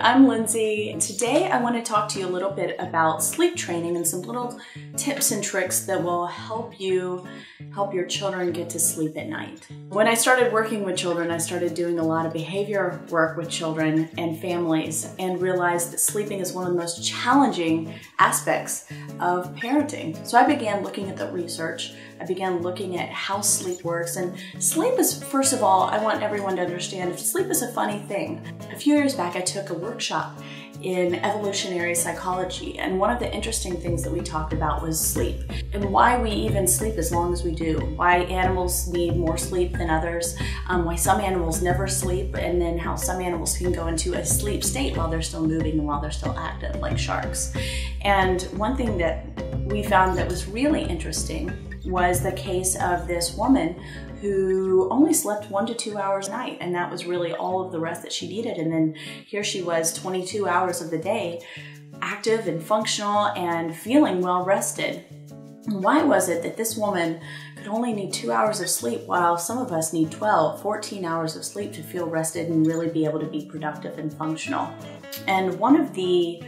I'm Lindsay. Today I want to talk to you a little bit about sleep training and some little tips and tricks that will help you help your children get to sleep at night. When I started working with children, I started doing a lot of behavior work with children and families and realized that sleeping is one of the most challenging aspects of parenting. So I began looking at the research. I began looking at how sleep works and sleep is, first of all, I want everyone to understand, sleep is a funny thing. A few years back, I took a workshop in evolutionary psychology. And one of the interesting things that we talked about was sleep and why we even sleep as long as we do, why animals need more sleep than others, um, why some animals never sleep, and then how some animals can go into a sleep state while they're still moving and while they're still active, like sharks. And one thing that we found that was really interesting was the case of this woman who only slept one to two hours a night, and that was really all of the rest that she needed. And then here she was 22 hours of the day, active and functional and feeling well rested. Why was it that this woman could only need two hours of sleep while some of us need 12, 14 hours of sleep to feel rested and really be able to be productive and functional? And one of the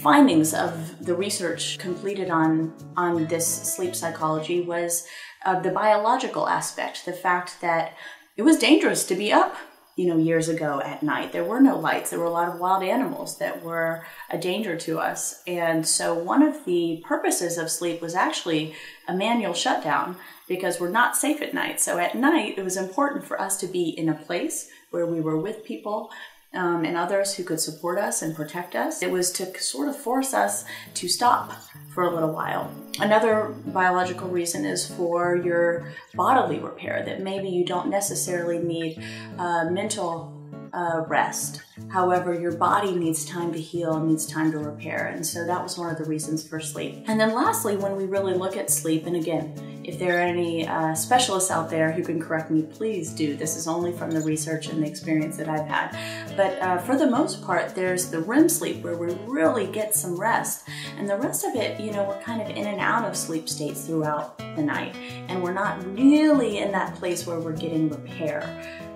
findings of the research completed on, on this sleep psychology was uh, the biological aspect, the fact that it was dangerous to be up you know, years ago at night. There were no lights. There were a lot of wild animals that were a danger to us. And so one of the purposes of sleep was actually a manual shutdown because we're not safe at night. So at night, it was important for us to be in a place where we were with people um, and others who could support us and protect us. It was to sort of force us to stop for a little while. Another biological reason is for your bodily repair, that maybe you don't necessarily need uh, mental uh, rest. However, your body needs time to heal needs time to repair. And so that was one of the reasons for sleep. And then lastly, when we really look at sleep, and again, if there are any uh, specialists out there who can correct me, please do. This is only from the research and the experience that I've had. But uh, for the most part, there's the REM sleep where we really get some rest. And the rest of it, you know, we're kind of in and out of sleep states throughout the night. And we're not really in that place where we're getting repair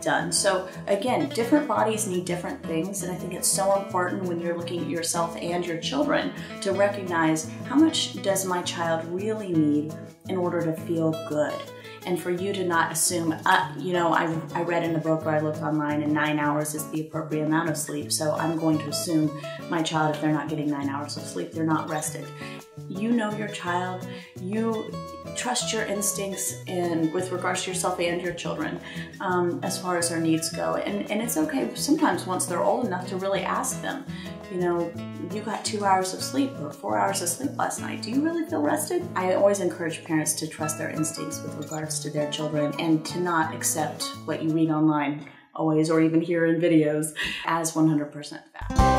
done. So again, different bodies need different things. And I think it's so important when you're looking at yourself and your children to recognize how much does my child really need in order to feel good and for you to not assume, uh, you know, I, I read in the book or I looked online and nine hours is the appropriate amount of sleep. So I'm going to assume my child, if they're not getting nine hours of sleep, they're not rested. You know your child, you trust your instincts and with regards to yourself and your children um, as far as their needs go. And, and it's okay sometimes once they're old enough to really ask them, you know, you got two hours of sleep or four hours of sleep last night. Do you really feel rested? I always encourage parents to trust their instincts with regards to their children and to not accept what you read online always or even hear in videos as 100% fact.